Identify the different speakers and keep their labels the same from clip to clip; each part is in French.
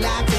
Speaker 1: like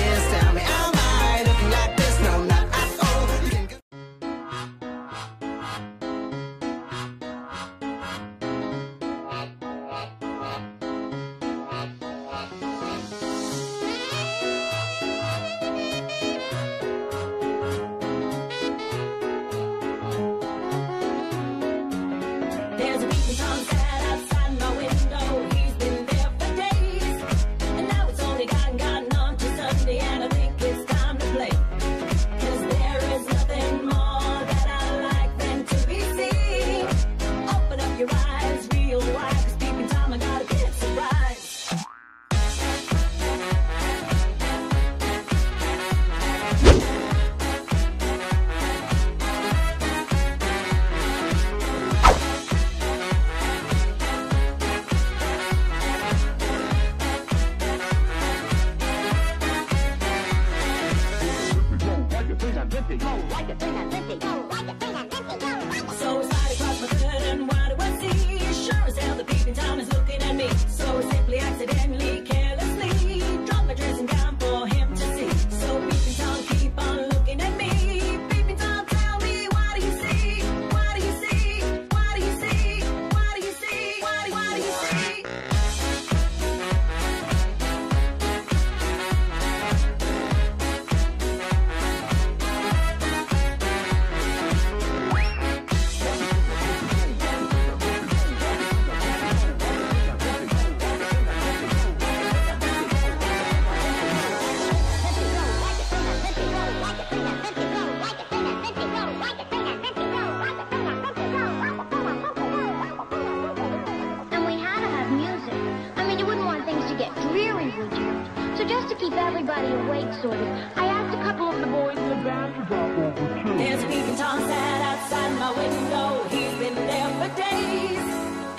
Speaker 2: just to keep everybody awake, sort of, I asked a couple of the boys in the band to drop over too.
Speaker 3: There's a peeping Tom sat outside my window. He's been there for days.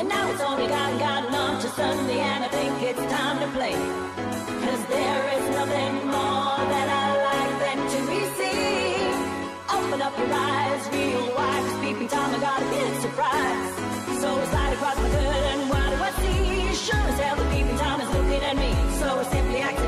Speaker 3: And now it's only gotten, gotten on to Sunday, and I think it's time to play. Cause there is nothing more that I like than to be seen. Open up your eyes real wide, cause peeping Tom, I got a big surprise. So I slide across the hood, and what do I see? Sure as hell, the peeping Tom is looking at me. So I simply accidentally,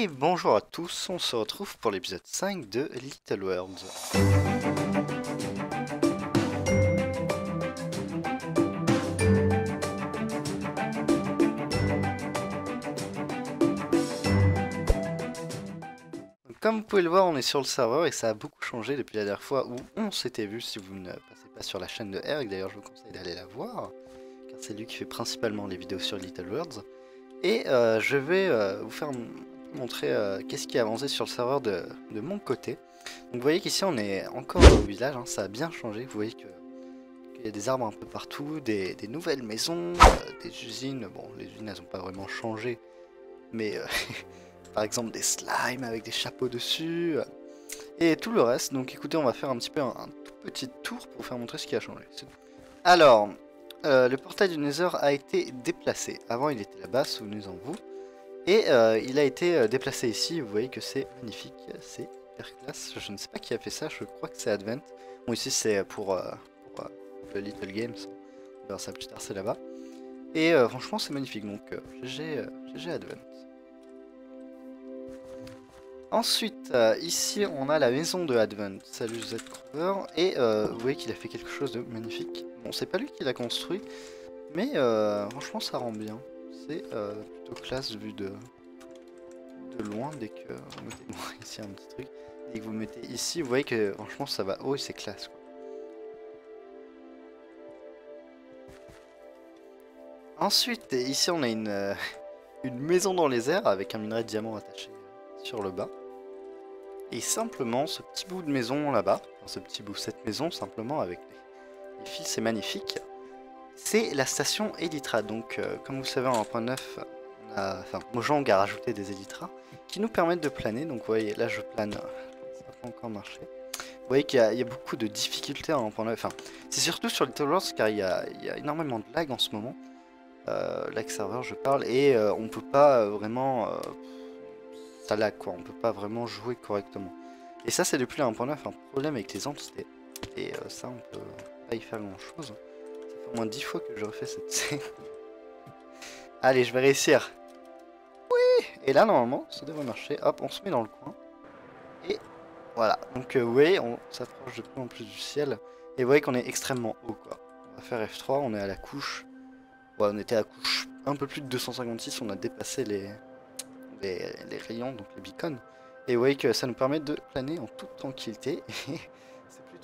Speaker 4: Et bonjour à tous, on se retrouve pour l'épisode 5 de Little Worlds. Comme vous pouvez le voir, on est sur le serveur et ça a beaucoup changé depuis la dernière fois où on s'était vu. Si vous ne passez pas sur la chaîne de Erg, d'ailleurs je vous conseille d'aller la voir, car c'est lui qui fait principalement les vidéos sur Little Worlds. Et euh, je vais euh, vous faire montrer euh, qu'est-ce qui a avancé sur le serveur de, de mon côté. Donc vous voyez qu'ici on est encore au village, hein, ça a bien changé. Vous voyez que qu'il y a des arbres un peu partout, des, des nouvelles maisons, euh, des usines. Bon, les usines elles n'ont pas vraiment changé, mais euh, par exemple des slimes avec des chapeaux dessus et tout le reste. Donc écoutez, on va faire un petit peu un, un tout petit tour pour faire montrer ce qui a changé. Alors, le portail du Nether a été déplacé. Avant, il était là-bas, souvenez-en vous. Et euh, il a été euh, déplacé ici. Vous voyez que c'est magnifique, c'est hyper classe. Je ne sais pas qui a fait ça, je crois que c'est Advent. Bon, ici, c'est pour, euh, pour le Little Games. On verra ça plus tard, c'est là-bas. Et franchement, c'est magnifique. Donc, GG, Advent. Ensuite, ici, on a la maison de Advent. Salut Z Crover. Et vous voyez qu'il a fait quelque chose de magnifique. Bon, c'est pas lui qui l'a construit, mais franchement, ça rend bien. Euh, plutôt classe vu de, de loin. Dès que vous mettez ici un petit truc, que vous mettez ici, vous voyez que franchement, ça va haut et c'est classe. quoi. Ensuite, ici, on a une, euh, une maison dans les airs avec un minerai de diamant attaché sur le bas. Et simplement, ce petit bout de maison là-bas, enfin, ce petit bout, cette maison simplement avec les fils, c'est magnifique. C'est la station Elytra. Donc, euh, comme vous le savez, en 1.9, on a, enfin, Mojang a rajouté des Elytra qui nous permettent de planer. Donc, vous voyez, là, je plane, ça n'a pas encore marché. Vous voyez qu'il y, a- beaucoup de difficultés en 1.9. Enfin, c'est surtout sur Little Worlds car il y a, énormément de lag en ce moment. Euh, lag serveur, je parle, et euh, on peut pas euh, vraiment ça lag quoi, on peut pas vraiment jouer correctement. Et ça c'est depuis la 1.9 un problème avec les entités. Et ça on peut pas y faire grand chose. Au moins 10 fois que je refais cette scène. Allez je vais réussir. Oui Et là normalement ça devrait marcher. Hop on se met dans le coin. Et voilà. Donc euh, voyez on s'approche de plus en plus du ciel. Et vous voyez qu'on est extrêmement haut quoi. On va faire F3, on est à la couche. Ouais, on était à couche un peu plus de 256, on a dépassé les, les, les rayons, donc les beacons. Et vous voyez que ça nous permet de planer en toute tranquillité.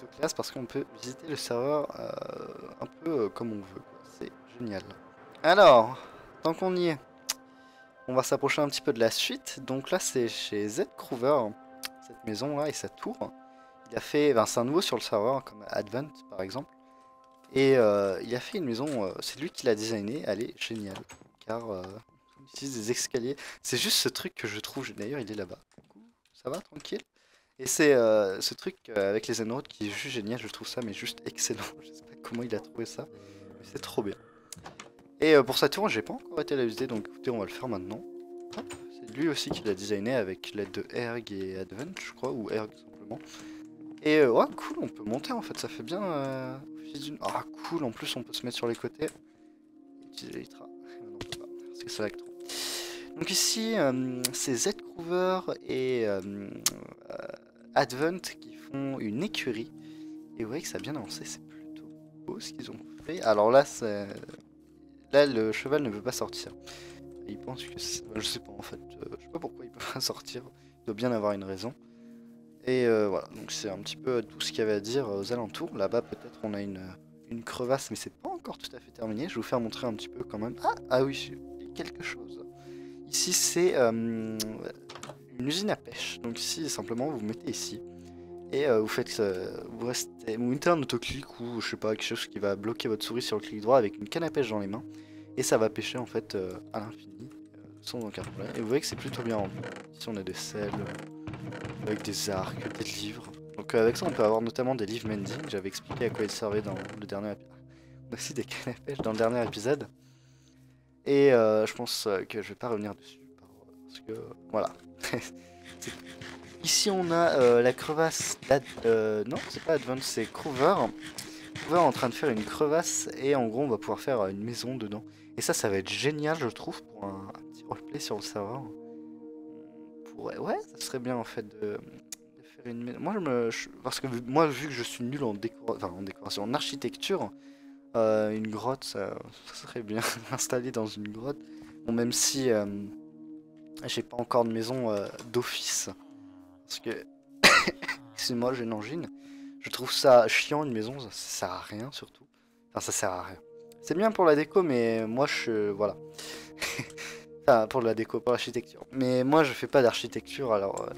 Speaker 4: Classe parce qu'on peut visiter le serveur euh, un peu euh, comme on veut. C'est génial. Alors, tant qu'on y est, on va s'approcher un petit peu de la suite. Donc là, c'est chez Z Croover, cette maison là et sa tour. Il a fait, ben, c'est un nouveau sur le serveur, comme Advent par exemple. Et euh, il a fait une maison, c'est lui qui l'a designé, elle est géniale. Car euh, on utilise des escaliers. C'est juste ce truc que je trouve, d'ailleurs il est là-bas. Ça va, tranquille? Et c'est euh, ce truc euh, avec les émeraudes qui est juste génial, je trouve ça mais juste excellent. Je sais pas comment il a trouvé ça, mais c'est trop bien. Et euh, pour sa tour, j'ai pas encore été la visiter, donc écoutez, on va le faire maintenant. C'est lui aussi qui l'a designé avec l'aide de Erg et Advent, je crois, ou Erg simplement. Et ouais, cool, on peut monter en fait, ça fait bien. Ah, cool, en plus on peut se mettre sur les côtés. Utiliser trains. Non, pas, parce que. Donc ici, euh, c'est Z Groover et euh, euh, Advent qui font une écurie. Et vous voyez que ça a bien avancé, c'est plutôt beau ce qu'ils ont fait. Alors là, là le cheval ne veut pas sortir. Il pense que je sais pas en fait, je sais pas pourquoi il peut pas sortir. Il doit bien avoir une raison. Et voilà, donc c'est un petit peu tout ce qu'il y avait à dire aux alentours. Là-bas, peut-être on a une, une crevasse, mais c'est pas encore tout à fait terminé. Je vais vous faire montrer un petit peu quand même. Ah, ah oui, j'ai oublié quelque chose. Ici, c'est euh, une usine à pêche. Donc ici, simplement, vous mettez ici. Et euh, vous faites, euh, vous restez, vous mettez un autoclic ou je sais pas, quelque chose qui va bloquer votre souris sur le clic droit avec une canne à pêche dans les mains. Et ça va pêcher en fait à l'infini, sans aucun problème. Et vous voyez que c'est plutôt bien rempli. Ici, on a des selles avec des arcs, des livres. Donc avec ça, on peut avoir notamment des livres mending. J'avais expliqué à quoi ils servaient dans le dernier. On a aussi des cannes à pêche dans le dernier épisode. Et euh, je pense euh, que je vais pas revenir dessus. par- Parce que voilà. Ici, on a euh, la crevasse. euh, non, c'est pas Advance, c'est. Croover est en train de faire une crevasse. Et en gros, on va pouvoir faire une maison dedans. Et ça, ça va être génial, je trouve, pour un, un petit roleplay sur le serveur. Ouais, ça serait bien en fait de, faire une maison. Moi, je me, parce que moi, vu que je suis nul en, décor... enfin, en décoration, en architecture, euh, une grotte, ça, serait bien installé dans une grotte. Même si euh, j'ai pas encore de maison euh, d'office, parce que excusez-moi, j'ai une angine. Je trouve ça chiant une maison, ça, sert à rien surtout. Enfin, ça sert à rien. C'est bien pour la déco, mais moi je voilà. enfin, pour la déco, pour l'architecture. Mais moi je fais pas d'architecture, alors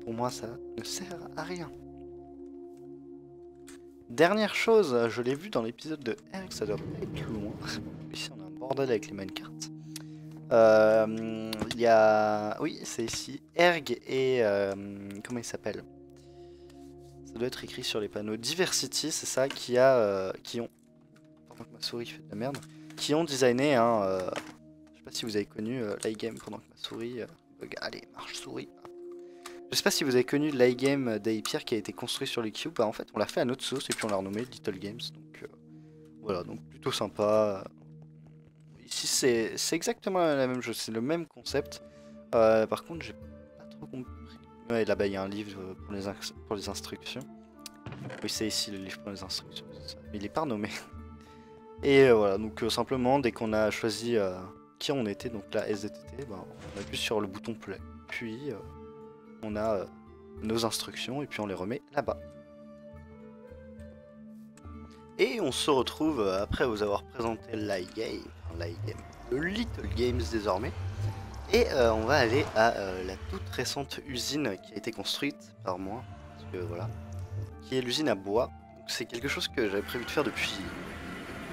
Speaker 4: pour moi ça ne sert à rien. Dernière chose, je l'ai vu dans l'épisode de Eric, ça doit pas être loin. Ici on a un bordel avec les minecarts. Euh, Il y a... Oui, c'est ici. Erg et... euh, comment il s'appelle? Ça doit être écrit sur les panneaux. Diversity, c'est ça, qui a... euh, qui ont... Pendant que ma souris fait de la merde. Qui ont designé un... euh, Je sais pas si vous avez connu l'iGame pendant que ma souris... bug. Allez, marche souris. Je sais pas si vous avez connu l'iGame d'Aipierre qui a été construit sur les cubes. Bah, en fait, on l'a fait à notre sauce et puis on l'a renommé Little Games. Donc euh, voilà, donc plutôt sympa. Ici, c'est exactement la même chose, c'est le même concept. Euh, par contre, j'ai pas trop compris là-bas il y a un livre pour les, pour les instructions. Oui, c'est ici le livre pour les instructions. Mais il est pas renommé. Et euh, voilà, donc euh, simplement, dès qu'on a choisi qui on était, donc la SDTT, ben, on appuie sur le bouton play. Puis on a euh, nos instructions et puis on les remet là-bas. Et on se retrouve euh, après vous avoir présenté l'iGame, l'iGame, le Little Games désormais. Et euh, on va aller à la toute récente usine qui a été construite par moi, parce que voilà, qui est l'usine à bois. C'est quelque chose que j'avais prévu de faire depuis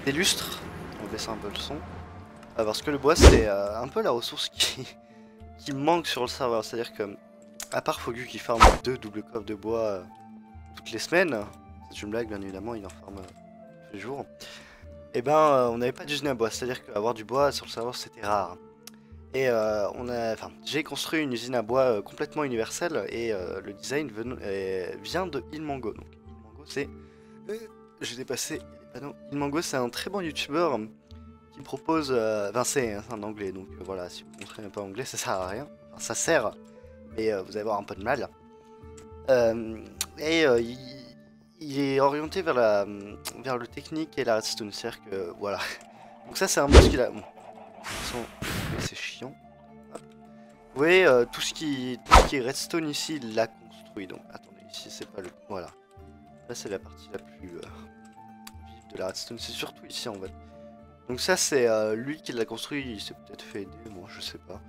Speaker 4: des lustres. On baisse un peu le son. Parce que le bois c'est un peu la ressource qui, qui manque sur le serveur. C'est-à-dire que, à part Fogu qui farme deux doubles coffres de bois euh, toutes les semaines, c'est une blague bien évidemment, il en farme euh, tous les jours. Et ben euh, on n'avait pas d'usine à bois, c'est-à-dire qu'avoir du bois sur le serveur c'était rare. Et on a, enfin, j'ai construit une usine à bois complètement universelle et le design vient de Ilmango. Donc Ilmango c'est, j'ai dépassé panneaux. Ilmango c'est un très bon youtubeur qui propose, euh, enfin c'est un anglais donc voilà si vous ne comprenez pas anglais ça sert à rien. Enfin ça sert, mais euh, vous allez avoir un peu de mal. Euh, et euh, il, est orienté vers la, vers le technique et la redstone, c'est-à-dire que voilà. Donc ça c'est un boss qu'il a. Bon. C'est chiant. Vous voyez, tout, ce qui, tout ce qui est redstone ici, il l'a construit. Donc, attendez, ici, c'est pas le... Voilà. Là, c'est la partie la plus vive de la redstone. C'est surtout ici, en fait. Donc ça, c'est lui qui l'a construit. Il s'est peut-être fait aider, moi, je sais pas.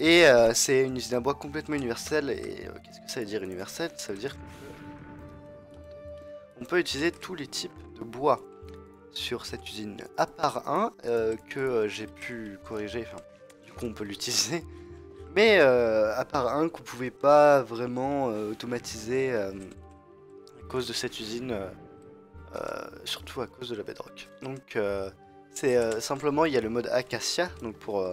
Speaker 4: Et euh, c'est une usine à bois complètement universelle. Et euh, qu'est-ce que ça veut dire universel Ça veut dire que... On peut utiliser tous les types de bois sur cette usine, à part un euh, que j'ai pu corriger, enfin, du coup on peut l'utiliser, mais à part un qu'on pouvait pas vraiment automatiser à cause de cette usine, surtout à cause de la bedrock. Donc c'est simplement il y a le mode acacia, donc pour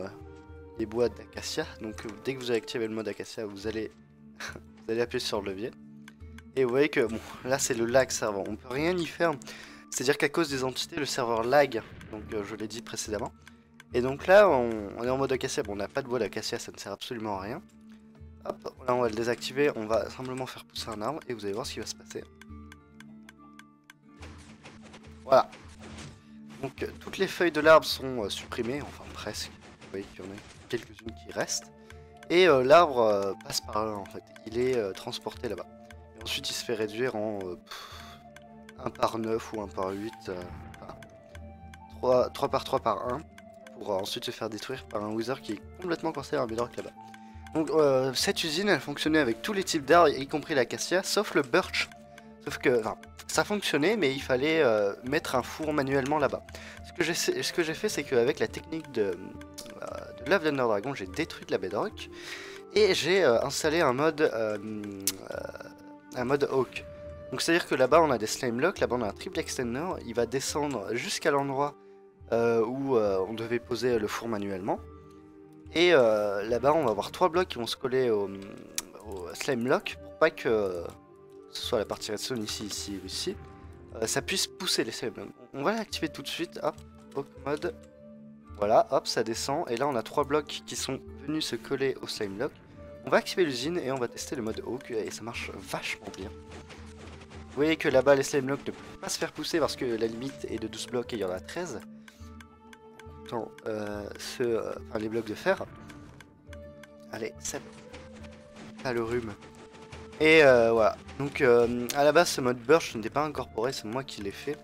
Speaker 4: les bois d'acacia, donc euh, dès que vous avez activé le mode acacia, vous allez, vous allez appuyer sur le levier. Et vous voyez que bon, là c'est le lag serveur, on peut rien y faire. C'est-à-dire qu'à cause des entités, le serveur lag, donc euh, je l'ai dit précédemment. Et donc là, on, est en mode acacia. Bon, on n'a pas de bois d'acacia, ça ne sert absolument à rien. Hop, là on va le désactiver, on va simplement faire pousser un arbre et vous allez voir ce qui va se passer. Voilà. Donc toutes les feuilles de l'arbre sont euh, supprimées, enfin presque. Vous voyez qu'il y en a quelques-unes qui restent. Et euh, l'arbre euh, passe par là en fait. Il est euh, transporté là-bas. Et ensuite il se fait réduire en pff, 1 par 9 ou 1 par 8. euh, enfin, 3, 3 par 3 par 1. Pour ensuite se faire détruire par un wizard qui est complètement coincé dans un bedrock là-bas. Donc cette usine elle fonctionnait avec tous les types d'arbres, y compris l'acacia, sauf le birch. Sauf que ça fonctionnait, mais il fallait mettre un four manuellement là-bas. Ce que j'ai ce fait, c'est qu'avec la technique de, de Love Thunder Dragon, j'ai détruit de la bedrock et j'ai euh, installé un mode euh, euh, un mode Hawk. Donc c'est à dire que là-bas on a des slime blocks, là-bas on a un triple extender, il va descendre jusqu'à l'endroit où on devait poser le four manuellement. Et là-bas on va avoir trois blocs qui vont se coller au, slime block pour pas que ce soit la partie redstone ici, ici ou ici, ça puisse pousser les slime blocks. On va l'activer tout de suite, hop, Hawk mode. Voilà, hop, ça descend. Et là on a trois blocs qui sont venus se coller au slime block. On va activer l'usine et on va tester le mode Hawk et ça marche vachement bien. Vous voyez que là-bas les slime blocks ne peuvent pas se faire pousser parce que la limite est de 12 blocs et il y en a 13. Dans euh, euh, enfin, les blocs de fer. Allez, c'est pas le rhume. Et euh, voilà. Donc à la base ce mode burst n'était pas incorporé, c'est moi qui l'ai fait.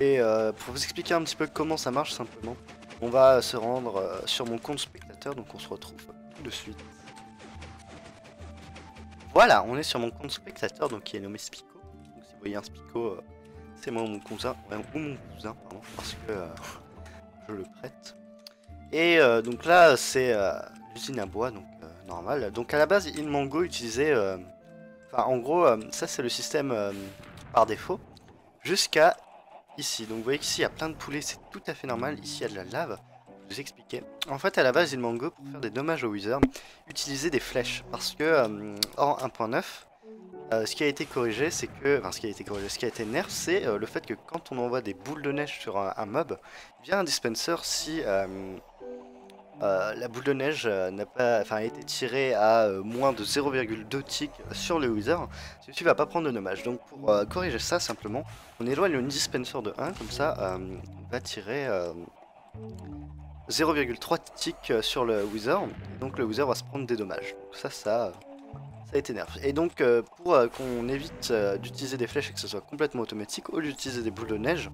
Speaker 4: Et pour vous expliquer un petit peu comment ça marche simplement, on va se rendre euh, sur mon compte spectateur, donc on se retrouve tout de suite. Voilà, on est sur mon compte spectateur, donc qui est nommé Spico. Donc si vous voyez un Spico, euh, c'est moi ou mon cousin, ou mon cousin, pardon, parce que euh, je le prête. Et donc là, c'est l'usine à bois, donc normal. Donc à la base, Ilmango utilisait, enfin en gros, ça c'est le système par défaut, jusqu'à ici. Donc vous voyez qu'ici il y a plein de poulets, c'est tout à fait normal. Ici il y a de la lave. Je vous expliquer. En fait, à la base, Ilmango, pour faire des dommages au Wizard, utilisait des flèches. Parce que euh, en 1.9, euh, ce qui a été corrigé, c'est que. Enfin, ce qui a été corrigé, ce qui a été nerf, c'est euh, le fait que quand on envoie des boules de neige sur un, un mob, via un dispenser, si. Euh, la boule de neige euh, n'a pas, enfin, a été tirée à euh, moins de 0,2 ticks sur le Wither, celui-ci va pas prendre de dommages. Donc pour corriger ça simplement, on éloigne le dispenser de 1, comme ça on va tirer euh, 0,3 ticks sur le Wither, et donc le Wither va se prendre des dommages. Donc ça, ça, ça nerf. Et donc pour qu'on évite d'utiliser des flèches et que ce soit complètement automatique, au lieu d'utiliser des boules de neige,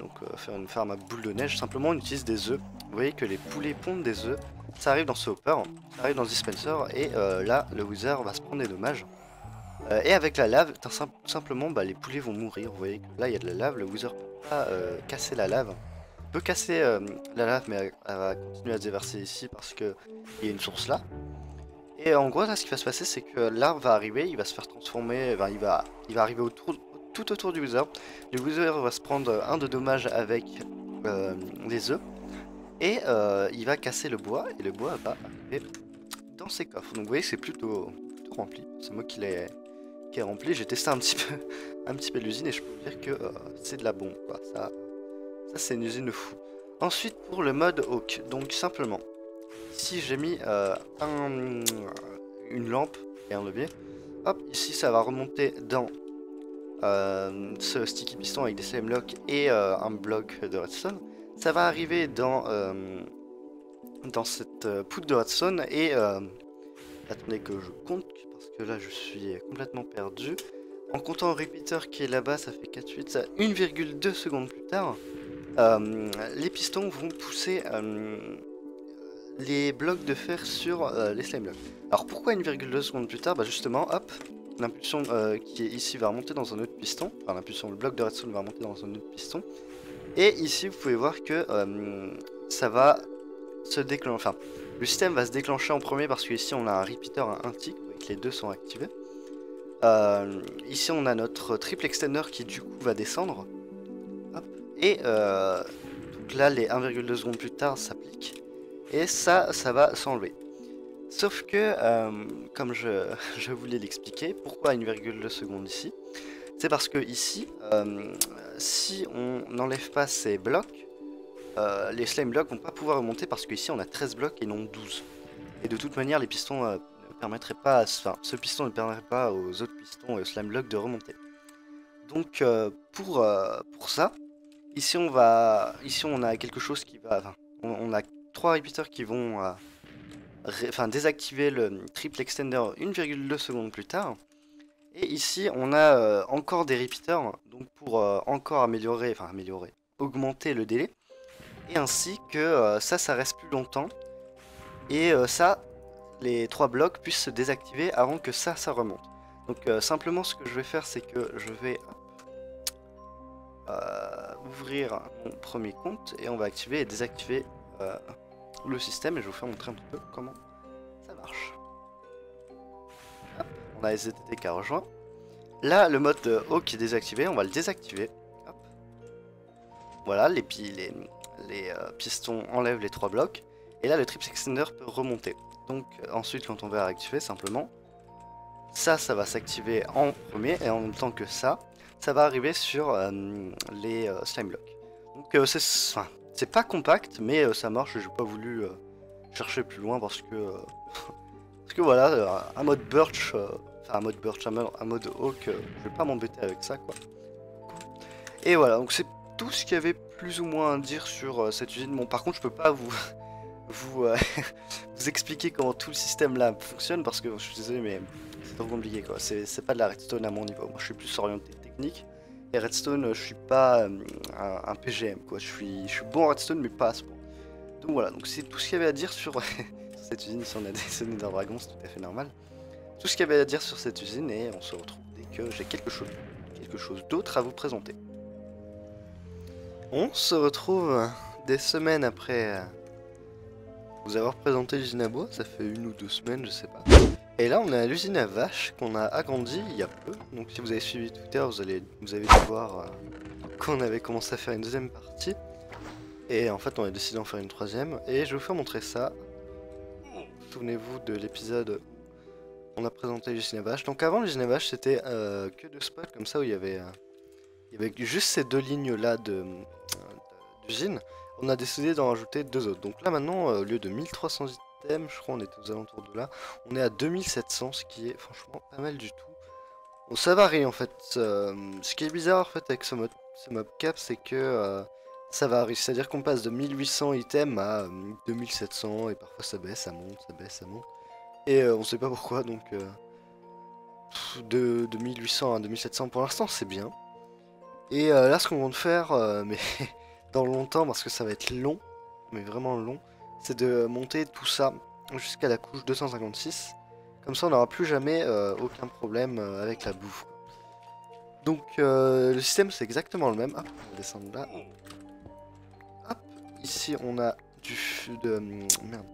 Speaker 4: donc faire une ferme à boule de neige, simplement on utilise des œufs. Vous voyez que les poulets pondent des œufs, ça arrive dans ce hopper, ça arrive dans ce dispenser, et euh, là le Wither va se prendre des dommages. Euh, et avec la lave, tout sim- tout simplement bah, les poulets vont mourir. Vous voyez que là il y a de la lave, le Wither peut pas euh, casser la lave. Il peut casser la lave, mais elle, va continuer à se déverser ici parce qu'il y a une source là. Et en gros, ce qui va se passer, c'est que l'arbre va arriver, il va se faire transformer, il, va, arriver tout autour du Wither. Le Wither va se prendre un de dommages avec euh, des œufs. Et euh, il va casser le bois, et le bois va arriver dans ses coffres. Donc vous voyez, c'est plutôt, rempli. C'est moi qui l'ai qui rempli. J'ai testé un petit peu, un l'usine, et je peux dire que euh, c'est de la bombe. Ça, c'est une usine de fou. Ensuite, pour le mode Hawk, donc simplement, ici j'ai mis euh, un, une lampe et un levier. Hop, ici ça va remonter dans ce sticky piston avec des slime locks et un bloc de redstone. Ça va arriver dans, euh, cette euh, poudre de redstone et euh, attendez que je compte parce que là je suis complètement perdu. En comptant le repeater qui est là-bas, ça fait 4, 8, ça 1,2 secondes plus tard. les pistons vont pousser les blocs de fer sur les slime blocks. Alors pourquoi 1,2 secondes plus tard? Bah justement, hop, l'impulsion qui est ici va remonter dans un autre piston. Enfin l'impulsion, le bloc de redstone va remonter dans un autre piston. Et ici vous pouvez voir que euh, ça va se déclencher. Enfin, le système va se déclencher en premier parce qu'ici on a un repeater à 1 tick, les deux sont activés. Euh, ici on a notre triple extender qui du coup va descendre. Et euh, donc là les 1,2 secondes plus tard s'applique. Et ça, ça va s'enlever. Sauf que, euh, comme je, je voulais l'expliquer, pourquoi 1,2 secondes ici? C'est parce que ici, euh, si on n'enlève pas ces blocs, euh, les slime blocks vont pas pouvoir remonter parce qu'ici on a 13 blocs et non 12. Et de toute manière, les pistons euh, ne permettraient pas, enfin, ce piston ne permettrait pas aux autres pistons et aux slime blocks de remonter. Donc, pour, pour ça, ici on va, ici on a quelque chose qui va, on, on a trois repeaters qui vont enfin, désactiver le triple extender 1,2 secondes plus tard. Et ici, on a euh, encore des repeaters, donc pour euh, encore améliorer, enfin améliorer, augmenter le délai. Et ainsi que euh, ça, ça reste plus longtemps. Et ça, les trois blocs puissent se désactiver avant que ça, ça remonte. Donc simplement, ce que je vais faire, c'est que je vais ouvrir mon premier compte et on va activer et désactiver le système et je vais vous faire montrer un petit peu comment ça marche. On a SZT qui a rejoint. Là, le mode de Hawk est désactivé, on va le désactiver. Voilà, les, les, euh, pistons enlèvent les trois blocs. Et là, le triple extender peut remonter. Donc euh, ensuite, quand on va réactiver, simplement, ça, ça va s'activer en premier, et en même temps que ça, ça va arriver sur euh, les euh, slime blocks. Donc euh, c'est pas compact, mais euh, ça marche. J'ai pas voulu euh, chercher plus loin parce que euh, parce que voilà, euh, un mode birch, euh, enfin un mode birch, un mode, oak, euh, je vais pas m'embêter avec ça quoi. Et voilà, donc c'est tout ce qu'il y avait plus ou moins à dire sur euh, cette usine. Bon, par contre, je peux pas vous euh, vous expliquer comment tout le système là fonctionne parce que je suis désolé, mais c'est trop compliqué quoi. C'est pas de la redstone à mon niveau. Moi, je suis plus orienté technique. Et Redstone, je suis pas un, PGM quoi. Je suis, je suis bon en Redstone, mais pas à ce point. Donc voilà, donc c'est tout ce qu'il y avait à dire sur cette usine. Si on a des Nether Dragons, c'est tout à fait normal. Tout ce qu'il y avait à dire sur cette usine, et on se retrouve dès que j'ai quelque chose, quelque chose d'autre à vous présenter. On se retrouve des semaines après euh, vous avoir présenté l'usine à bois. Ça fait une ou deux semaines, je sais pas. Et là, on est à l'usine à vaches qu'on a agrandi il y a peu. Donc, si vous avez suivi Twitter, vous, allez, vous avez dû voir euh, qu'on avait commencé à faire une deuxième partie. Et en fait, on a décidé d'en faire une troisième. Et je vais vous faire montrer ça. Souvenez-vous de l'épisode on a présenté l'usine à vaches. Donc, avant l'usine à vaches, c'était euh, que deux spots comme ça où il y avait, euh, juste ces deux lignes là de, euh, d'usine. on a décidé d'en rajouter deux autres. Donc là maintenant, au lieu de 1300 items, je crois on est aux alentours de là, on est à 2700, ce qui est franchement pas mal du tout. Bon, ça varie en fait. ce qui est bizarre en fait avec ce, mode, ce mob cap, c'est que ça varie. C'est-à-dire qu'on passe de 1800 items à euh, 2700 et parfois ça baisse, ça monte, ça baisse, ça monte. Et euh, on sait pas pourquoi donc euh, de, de 1800 à 2700 pour l'instant c'est bien. Et euh, là ce qu'on compte faire, mais dans longtemps parce que ça va être long, mais vraiment long, c'est de monter tout ça jusqu'à la couche 256. Comme ça on n'aura plus jamais aucun problème avec la bouffe. Donc le système c'est exactement le même. Hop, on va descendre là. Hop, ici on a du de hum, merde.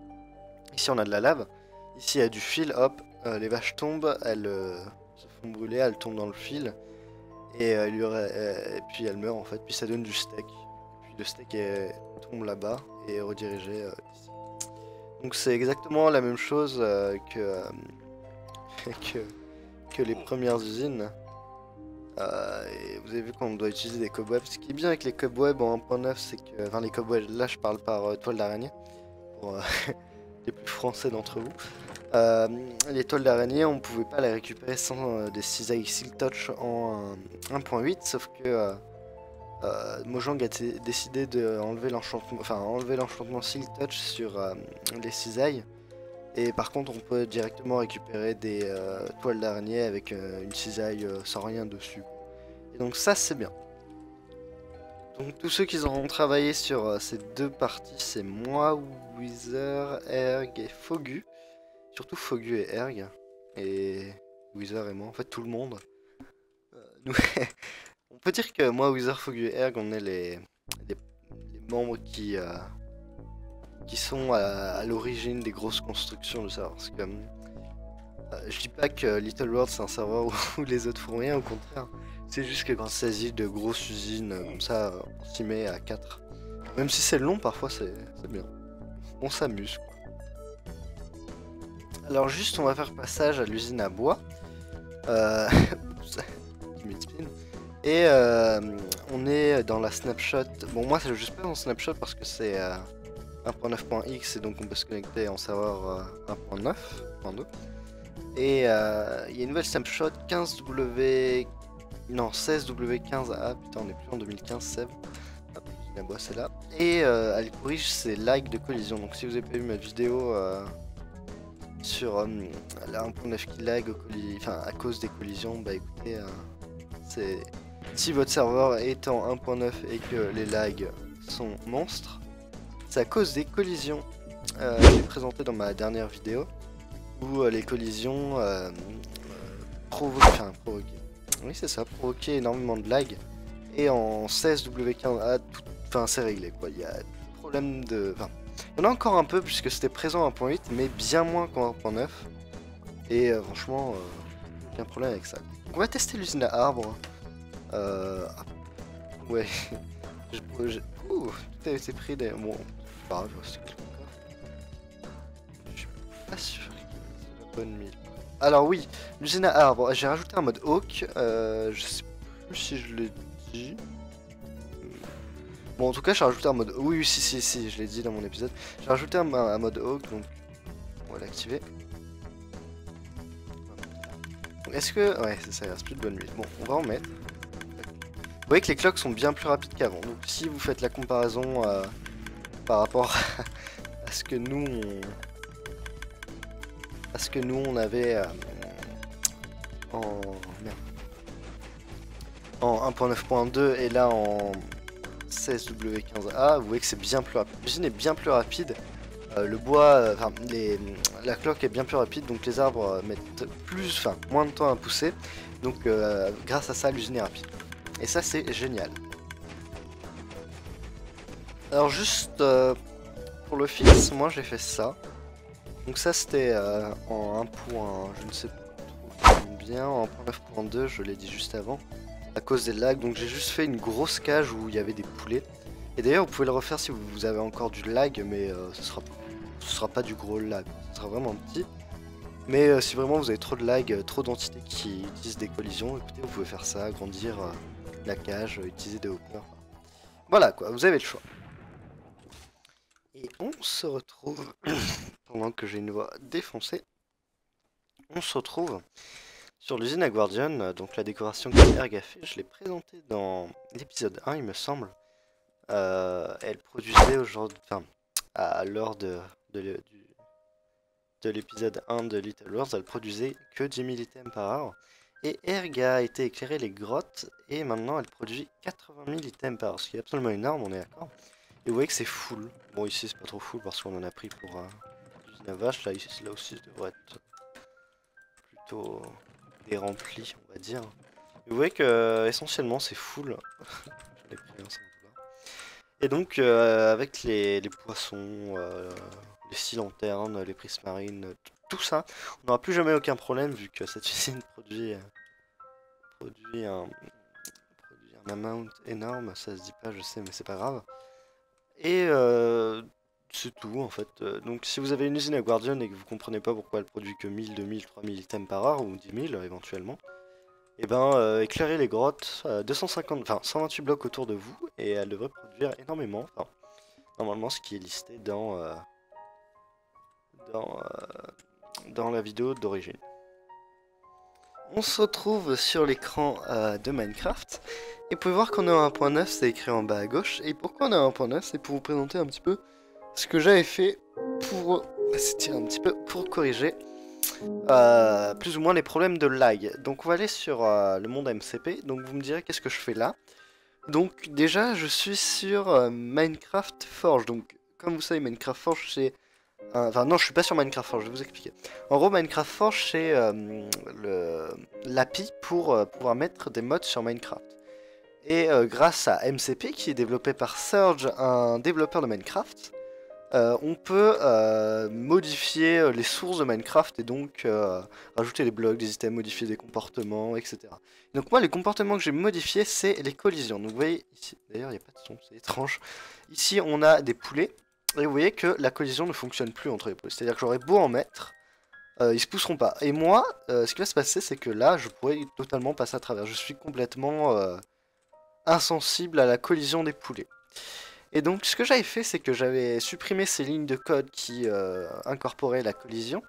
Speaker 4: Ici on a de la lave. Ici il y a du fil. Hop, euh, les vaches tombent, elles euh, se font brûler, elles tombent dans le fil et, euh, et puis elles meurent en fait. Puis ça donne du steak. Puis le steak tombe là-bas et est redirigé ici. Donc c'est exactement la même chose que, que que les premières usines. Et vous avez vu qu'on doit utiliser des cobwebs. Ce qui est bien avec les cobwebs en 1.9, c'est que. Enfin, les cobwebs, là je parle par toile d'araignée, pour les plus français d'entre vous. Euh, les toiles d'araignée, on pouvait pas les récupérer sans euh, des cisailles Silk Touch en euh, 1.8, sauf que euh, Mojang a décidé de enlever l'enchantement, enfin Silk Touch sur les cisailles. Et par contre, on peut directement récupérer des toiles d'araignée avec une cisaille sans rien dessus. Et donc ça, c'est bien. Donc tous ceux qui auront travaillé sur ces deux parties, c'est moi, Wither, Erg et Fogu. Surtout Fogu et Erg. Et Wither et moi, en fait tout le monde. Euh, on peut dire que moi, Wither, Fogu et Erg, on est les, membres qui... euh, qui sont à, l'origine des grosses constructions du serveur. Parce que euh, je dis pas que Little World c'est un serveur où, les autres font rien, au contraire. C'est juste que quand il s'agit de grosses usines comme ça, on s'y met à 4. Même si c'est long, parfois c'est bien. On s'amuse. Alors juste, on va faire passage à l'usine à bois. Euh... Et euh, on est dans la snapshot. Bon, moi, je suis pas dans snapshot parce que c'est euh, 1.9.x et donc on peut se connecter en serveur euh, 1.9.2. Et euh, il y a une nouvelle snapshot 15W. Non, 16W15A. Putain, on est plus en 2015, Seb. Hop, la boîte c'est là. Et euh, elle corrige ses lags de collision. Donc si vous avez pas vu ma vidéo euh, sur euh, la 1.9 qui lag enfin, à cause des collisions, bah écoutez, euh, c'est si votre serveur est en 1.9 et que les lags sont monstres, c'est à cause des collisions. Euh, je l'ai présenté dans ma dernière vidéo où euh, les collisions provoquent, oui c'est ça, provoquaient énormément de lag. Et en 16W15A, tout- enfin c'est réglé quoi. Il y a problème de, il y en a encore un peu puisque c'était présent en 1.8, mais bien moins qu'en 1.9. Et euh, franchement, euh, aucun problème avec ça. Donc on va tester l'usine à arbres. Euh, ah, ouais. Ouh, tout a été pris des. Bon, pas grave, quelques coffres. Je suis pas sûr que bonne mille. Alors, oui, l'usine à arbres. J'ai rajouté un mode Hawk. Euh, je sais plus si je l'ai dit. Bon, en tout cas, j'ai rajouté un mode. Oui, si, si, si, je l'ai dit dans mon épisode. J'ai rajouté un, un mode Hawk, donc on va l'activer. Est-ce que. Ouais, ça, reste plus de bonne nuit. Bon, on va en mettre. Vous voyez que les clocks sont bien plus rapides qu'avant. Donc, si vous faites la comparaison euh, par rapport à ce que nous on. à ce que nous on avait euh, en. Merde. En 1.9.2 et là en 16W15A, vous voyez que c'est bien plus rapide. L'usine est bien plus rapide. Euh, le bois, euh, enfin, la cloque est bien plus rapide, donc les arbres euh, mettent plus, moins de temps à pousser. Donc, euh, grâce à ça, l'usine est rapide. Et ça, c'est génial. Alors, juste euh, pour le fixe, moi j'ai fait ça. Donc, ça, c'était euh, en 1. je ne sais pas trop combien, en 1.9.2, je l'ai dit juste avant, à cause des lags. Donc, j'ai juste fait une grosse cage où il y avait des poulets. Et d'ailleurs, vous pouvez le refaire si vous avez encore du lag, mais euh, ce sera ce sera pas du gros lag, ce sera vraiment petit. Mais euh, si vraiment vous avez trop de lag, euh, trop d'entités qui utilisent des collisions, écoutez, vous pouvez faire ça, agrandir la cage, utiliser des hoppers. Voilà quoi, vous avez le choix. Et on se retrouve, pendant que j'ai une voix défoncée, on se retrouve sur l'usine à Guardian, euh, donc la décoration que Erg a fait, je l'ai présentée dans l'épisode 1 il me semble. Euh, elle produisait aujourd'hui, enfin, à l'heure de, de, l'épisode 1 de Little Wars, elle produisait que 10 000 items par heure. Et Erg a été éclairer les grottes et maintenant elle produit 80 000 items par heure, ce qui est absolument énorme, on est d'accord. Et vous voyez que c'est full. Bon ici c'est pas trop full parce qu'on en a pris pour euh, l'usine à vache, là, ici, là aussi ça devrait être plutôt dérempli on va dire. Vous voyez que essentiellement c'est full. Et donc euh, avec les, poissons, euh, les six lanternes, les prismarines, t- tout ça, on n'aura plus jamais aucun problème vu que cette usine produit, euh, produit, un, produit un amount énorme, ça se dit pas je sais mais c'est pas grave. Et c'est tout en fait. Euh, Donc si vous avez une usine à Guardian et que vous comprenez pas pourquoi elle produit que 1000, 2000, 3000 items par heure ou 10 000 éventuellement, et ben euh, éclairez les grottes, euh, 250, enfin 128 blocs autour de vous et elle devrait produire énormément. Enfin, normalement ce qui est listé dans euh, dans euh, dans la vidéo d'origine. On se retrouve sur l'écran euh, de Minecraft et vous pouvez voir qu'on a un point 9, c'est écrit en bas à gauche. Et pourquoi on a un point 9 C'est pour vous présenter un petit peu ce que j'avais fait pour pour corriger euh, plus ou moins les problèmes de lag. Donc on va aller sur euh, le monde MCP. Donc vous me direz qu'est-ce que je fais là? Donc déjà je suis sur euh, Minecraft Forge. Donc comme vous savez Minecraft Forge c'est Enfin non je suis pas sur Minecraft Forge, je vais vous expliquer. En gros Minecraft Forge c'est l'API pour pouvoir mettre des mods sur Minecraft. Et grâce à MCP qui est développé par Surge, un développeur de Minecraft, euh, on peut euh, modifier euh, les sources de Minecraft et donc rajouter des blocs, des items, modifier des comportements, etc. Donc moi les comportements que j'ai modifiés c'est les collisions. Donc vous voyez ici, d'ailleurs il n'y a pas de son, c'est étrange. Ici on a des poulets et vous voyez que la collision ne fonctionne plus entre les poulets. C'est-à-dire que j'aurais beau en mettre, ils se pousseront pas. Et moi, ce qui va se passer c'est que là je pourrais totalement passer à travers. Je suis complètement insensible à la collision des poulets. Et donc ce que j'avais fait, c'est que j'avais supprimé ces lignes de code qui euh, incorporaient la collision.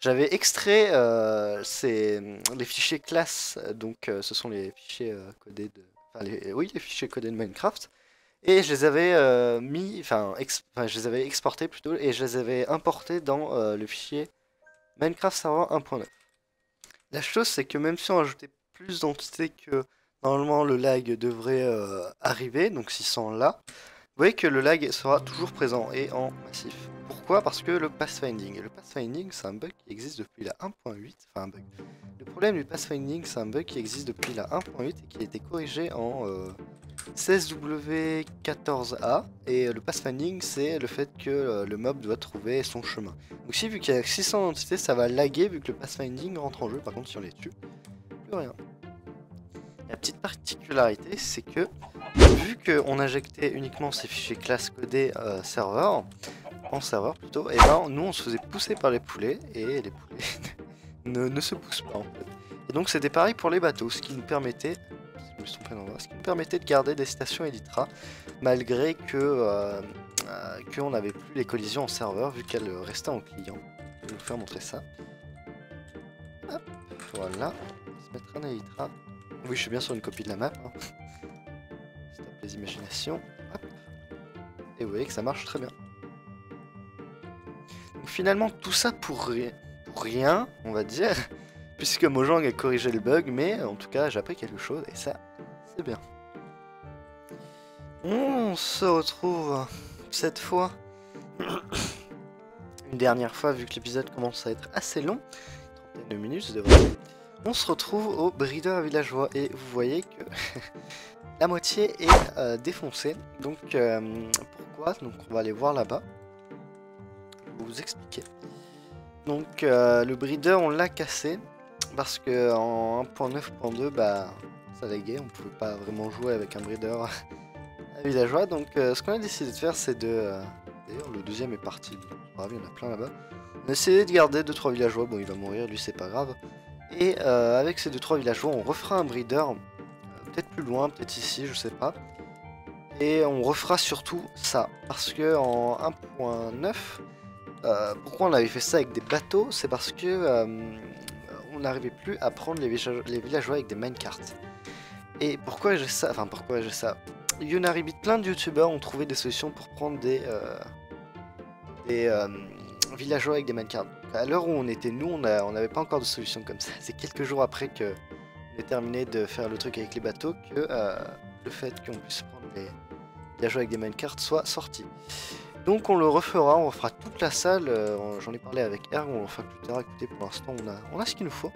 Speaker 4: J'avais extrait euh, les fichiers classes, donc euh, ce sont les fichiers codés de, enfin, les, oui, les fichiers codés de Minecraft, et je les avais mis, enfin, je les avais exportés plutôt, et je les avais importés dans le fichier Minecraft Server 1.9. La chose, c'est que même si on ajoutait plus d'entités que normalement le lag devrait euh, arriver, donc 600 là, vous voyez que le lag sera toujours présent et en massif. Pourquoi? Parce que le pathfinding. Le pathfinding, c'est un bug qui existe depuis la 1.8. Enfin, un bug. Le problème du pathfinding, c'est un bug qui existe depuis la 1.8 et qui a été corrigé en euh, 16W14A. Et le pathfinding, c'est le fait que euh, le mob doit trouver son chemin. Donc, si vu qu'il y a 600 entités, ça va laguer vu que le pathfinding rentre en jeu. Par contre, si on les tue, plus rien. La petite particularité, c'est que vu qu'on injectait uniquement ces fichiers classes codés euh, serveur, en serveur plutôt, et ben nous on se faisait pousser par les poulets et les poulets ne, se poussent pas en fait. Et donc c'était pareil pour les bateaux, ce qui nous permettait, ce qui nous permettait de garder des stations Elytra malgré que euh, euh, qu'on n'avait plus les collisions en serveur vu qu'elles restaient en client. Je vais vous faire montrer ça. Hop, voilà, on va se mettre un Elytra. Oui, je suis bien sur une copie de la map. hein. Stop les imaginations. Et vous voyez que ça marche très bien. Donc finalement, tout ça pour, pour rien, on va dire, puisque Mojang a corrigé le bug, mais en tout cas, j'ai appris quelque chose, et ça, c'est bien. On se retrouve cette fois, une dernière fois, vu que l'épisode commence à être assez long, une trentaine de minutes, je devrais on se retrouve au breeder villageois et vous voyez que la moitié est euh, défoncée. Donc euh, pourquoi? Donc on va aller voir là-bas. Vous expliquer. Donc euh, le breeder on l'a cassé parce que en 1.9.2 bah ça laguait, on pouvait pas vraiment jouer avec un breeder villageois. Donc ce qu'on a décidé de faire c'est de... D'ailleurs le deuxième est parti, Bravo, il y en a plein là-bas. On a essayé de garder 2-3 villageois, bon il va mourir, lui c'est pas grave. Et euh, avec ces 2-3 villageois, on refera un breeder, euh, peut-être plus loin, peut-être ici, je sais pas. Et on refera surtout ça. Parce que en 1.9, euh, pourquoi on avait fait ça avec des bateaux C'est parce que on n'arrivait plus à prendre les, les villageois avec des minecarts. Et pourquoi j'ai ça Enfin, pourquoi j'ai ça? Unaribit, plein de youtubeurs ont trouvé des solutions pour prendre des, des villageois avec des minecarts. À l'heure où on était nous, on n'avait pas encore de solution comme ça. C'est quelques jours après que on ait terminé de faire le truc avec les bateaux que euh, le fait qu'on puisse prendre les villageois avec des minecarts soit sorti. Donc on le refera, on refera toute la salle, euh, j'en ai parlé avec Erg, on le refera plus tard, écoutez pour l'instant on a, on a ce qu'il nous faut.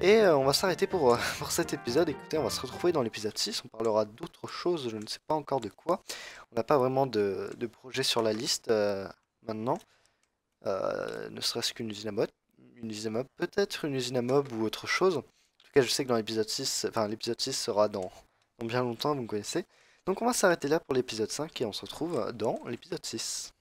Speaker 4: Et euh, on va s'arrêter pour, pour cet épisode, écoutez on va se retrouver dans l'épisode 6, on parlera d'autres choses, je ne sais pas encore de quoi. On n'a pas vraiment de, de projet sur la liste maintenant, Euh, ne serait-ce qu'une usine à mob, une usine à mob, peut-être une usine à mob ou autre chose. En tout cas je sais que dans l'épisode 6, enfin l'épisode 6 sera dans, dans bien longtemps, vous me connaissez. Donc on va s'arrêter là pour l'épisode 5 et on se retrouve dans l'épisode 6.